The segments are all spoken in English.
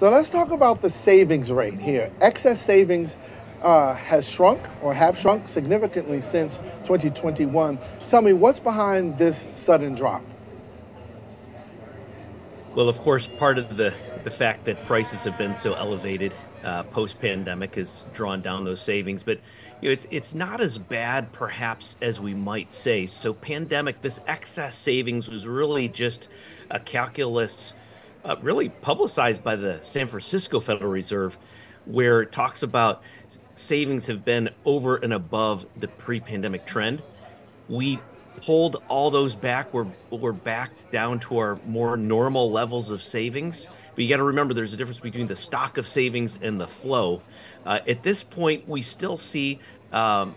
So let's talk about the savings rate here. Excess savings uh, has shrunk or have shrunk significantly since 2021. Tell me what's behind this sudden drop? Well, of course, part of the, the fact that prices have been so elevated uh, post pandemic has drawn down those savings. But you know, it's it's not as bad perhaps as we might say. So pandemic, this excess savings was really just a calculus, uh, really publicized by the San Francisco Federal Reserve, where it talks about savings have been over and above the pre-pandemic trend. We pulled all those back. We're we're back down to our more normal levels of savings. But you got to remember, there's a difference between the stock of savings and the flow. Uh, at this point, we still see um,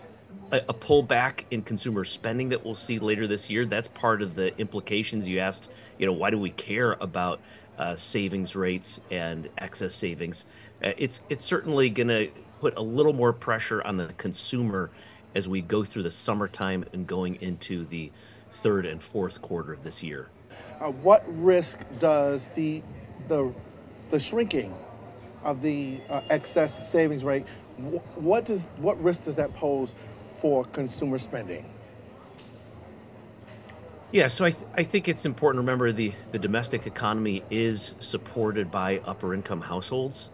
a, a pullback in consumer spending that we'll see later this year. That's part of the implications. You asked, you know, why do we care about uh, savings rates and excess savings? Uh, it's it's certainly going to put a little more pressure on the consumer as we go through the summertime and going into the third and fourth quarter of this year. Uh, what risk does the the the shrinking of the uh, excess savings rate what does what risk does that pose for consumer spending? Yeah, so I, th- I think it's important to remember the, the domestic economy is supported by upper income households,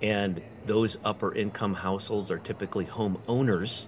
and those upper income households are typically homeowners,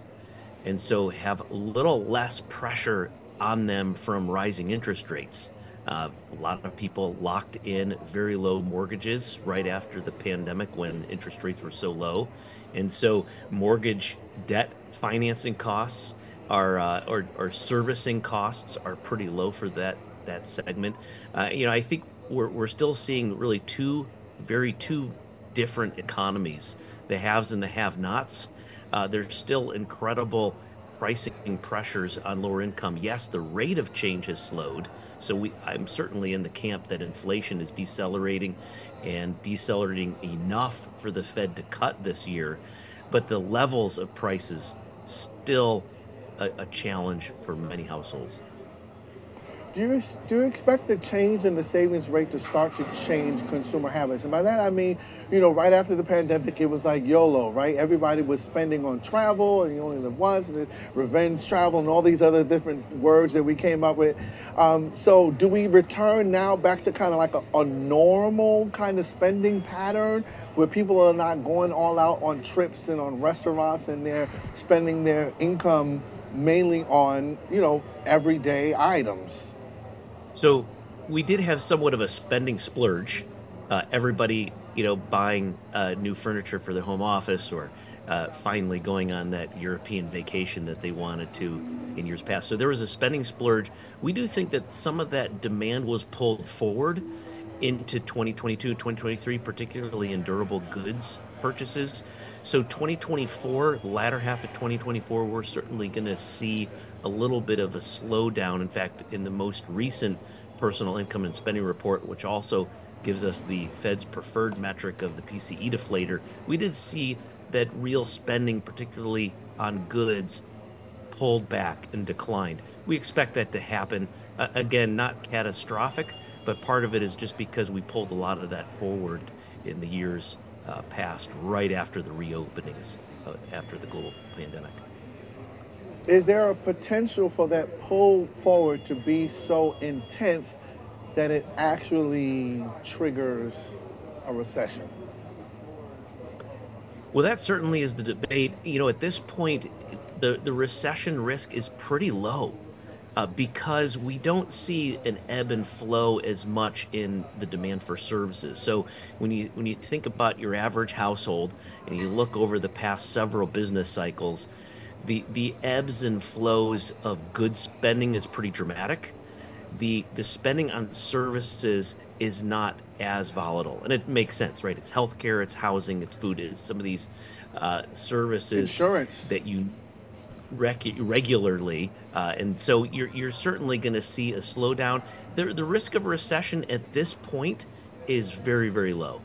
and so have a little less pressure on them from rising interest rates. Uh, a lot of people locked in very low mortgages right after the pandemic when interest rates were so low. And so mortgage debt financing costs are, uh, or, or servicing costs are pretty low for that, that segment. Uh, you know, I think we're, we're still seeing really two very two different economies the haves and the have nots. Uh, there's still incredible pricing pressures on lower income. Yes, the rate of change has slowed. So we, I'm certainly in the camp that inflation is decelerating and decelerating enough for the Fed to cut this year. But the levels of prices still a, a challenge for many households. Do you, do you expect the change in the savings rate to start to change consumer habits? And by that I mean, you know, right after the pandemic, it was like YOLO, right? Everybody was spending on travel, and you only live once, and revenge travel, and all these other different words that we came up with. Um, so, do we return now back to kind of like a, a normal kind of spending pattern where people are not going all out on trips and on restaurants, and they're spending their income mainly on, you know, everyday items? So we did have somewhat of a spending splurge. Uh, everybody, you know, buying uh, new furniture for their home office or uh, finally going on that European vacation that they wanted to in years past. So there was a spending splurge. We do think that some of that demand was pulled forward into 2022, 2023, particularly in durable goods purchases. So 2024, latter half of 2024, we're certainly going to see a little bit of a slowdown. In fact, in the most recent personal income and spending report, which also gives us the Fed's preferred metric of the PCE deflator, we did see that real spending, particularly on goods, pulled back and declined. We expect that to happen. Uh, again, not catastrophic, but part of it is just because we pulled a lot of that forward in the years uh, past, right after the reopenings, uh, after the global pandemic. Is there a potential for that pull forward to be so intense that it actually triggers a recession? Well, that certainly is the debate. You know, at this point, the, the recession risk is pretty low uh, because we don't see an ebb and flow as much in the demand for services. So when you when you think about your average household and you look over the past several business cycles, the the ebbs and flows of good spending is pretty dramatic. The the spending on services is not as volatile, and it makes sense, right? It's healthcare, it's housing, it's food, it's some of these uh, services insurance that you rec- regularly, uh, and so you're you're certainly going to see a slowdown. The the risk of recession at this point is very very low.